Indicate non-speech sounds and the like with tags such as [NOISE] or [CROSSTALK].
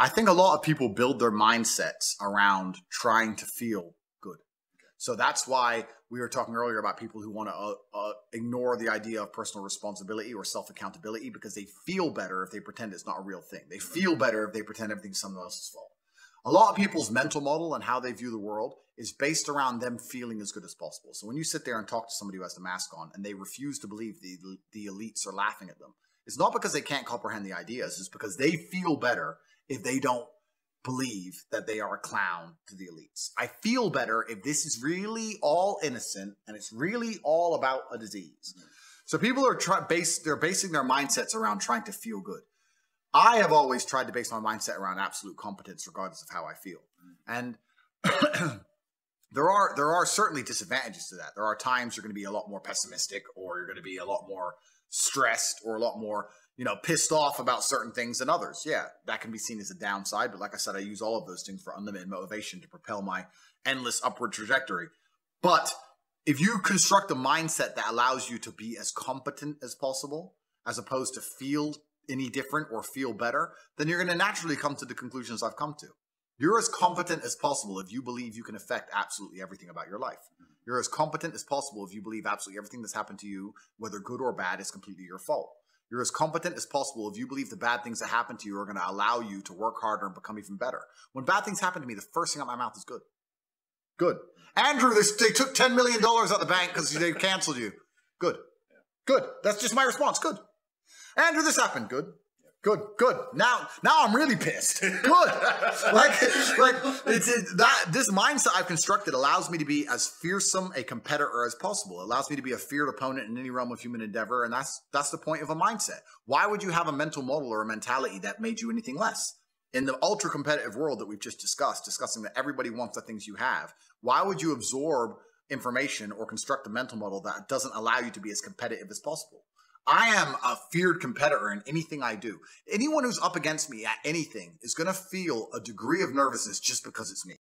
I think a lot of people build their mindsets around trying to feel good. So that's why we were talking earlier about people who want to uh, uh, ignore the idea of personal responsibility or self accountability because they feel better if they pretend it's not a real thing. They feel better if they pretend everything's someone else's fault. A lot of people's mental model and how they view the world is based around them feeling as good as possible. So when you sit there and talk to somebody who has the mask on and they refuse to believe the the elites are laughing at them, it's not because they can't comprehend the ideas. It's because they feel better if they don't believe that they are a clown to the elites. I feel better if this is really all innocent and it's really all about a disease. So people are try- base they're basing their mindsets around trying to feel good. I have always tried to base my mindset around absolute competence, regardless of how I feel. And [CLEARS THROAT] there are there are certainly disadvantages to that. There are times you're going to be a lot more pessimistic, or you're going to be a lot more stressed, or a lot more you know pissed off about certain things than others. Yeah, that can be seen as a downside. But like I said, I use all of those things for unlimited motivation to propel my endless upward trajectory. But if you construct a mindset that allows you to be as competent as possible, as opposed to feel any different or feel better, then you're going to naturally come to the conclusions I've come to. You're as competent as possible if you believe you can affect absolutely everything about your life. You're as competent as possible if you believe absolutely everything that's happened to you, whether good or bad, is completely your fault. You're as competent as possible if you believe the bad things that happen to you are going to allow you to work harder and become even better. When bad things happen to me, the first thing out my mouth is good. Good. Andrew, they, they took $10 million out the bank because they canceled you. Good. Good. That's just my response. Good. Andrew, this happened. Good. Good, good. Now, now I'm really pissed. [LAUGHS] good. like, like it's it, that this mindset I've constructed allows me to be as fearsome a competitor as possible. It allows me to be a feared opponent in any realm of human endeavor, and that's that's the point of a mindset. Why would you have a mental model or a mentality that made you anything less? In the ultra competitive world that we've just discussed, discussing that everybody wants the things you have, why would you absorb information or construct a mental model that doesn't allow you to be as competitive as possible? I am a feared competitor in anything I do. Anyone who's up against me at anything is going to feel a degree of nervousness just because it's me.